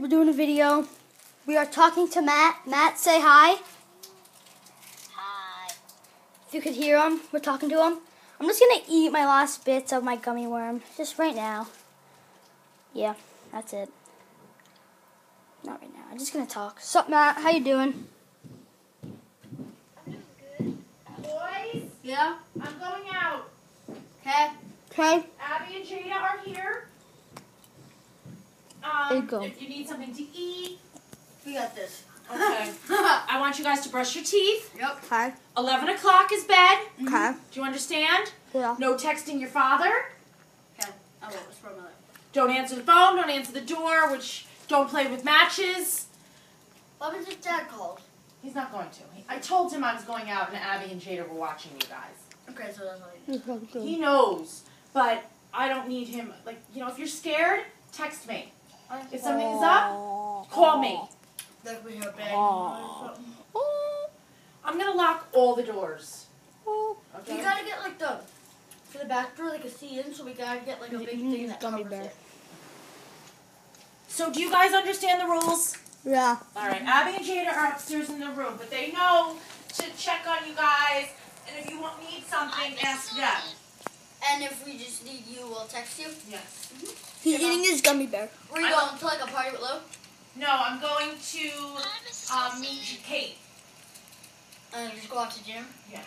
we're doing a video. We are talking to Matt. Matt, say hi. Hi. If you could hear him, we're talking to him. I'm just gonna eat my last bits of my gummy worm, just right now. Yeah, that's it. Not right now. I'm just gonna talk. Sup, Matt? How you doing? I'm doing good. Boys, Yeah. I'm going out. Okay. Okay. Abby and Jada are here. Um, There you go. If you need something to eat, We got this. okay. I want you guys to brush your teeth. Yep. Okay. 11 o'clock is bed. Okay. Do you understand? Yeah. No texting your father. Okay. I will. It's for another. Don't answer the phone. Don't answer the door. Which don't play with matches. What was his dad called? He's not going to. He- I told him I was going out, and Abby and Jada were watching you guys. Okay, so that's what He knows, but I don't need him. Like you know, if you're scared, text me. If something's up, call me. Like we hear I'm gonna lock all the doors. We Okay. gotta get like the for the back door like a C in, so we gotta get like a big thing that gummy covers bear. it. So do you guys understand the rules? Yeah. All right. Abby and Jada are upstairs in the room, but they know to check on you guys. And if you want need something, ask them. And if we just need you, we'll text you. Yes. He's eating his gummy bear. Where you I going to like a party with Lou? No, I'm going to Hi, Mrs. um, Kelsey. meet Kate. And just go out to gym. Yeah.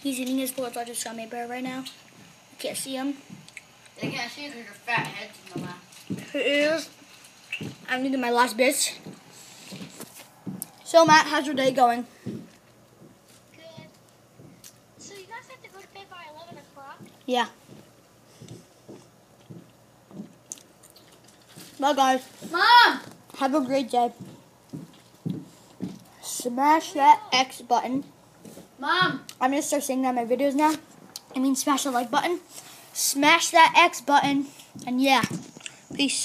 He's eating his fourth largest gummy bear right now. You can't see him. They can't see you because your fat head's in the lap. Here it is. I'm eating my last bits. So Matt, how's your day going? Good. So you guys have to go to bed by 11 o'clock? Yeah. Bye guys. Mom! Have a great day. Smash that X button. Mom! I'm gonna start saying that in my videos now. I mean, smash the like button. Smash that X button. And yeah, peace.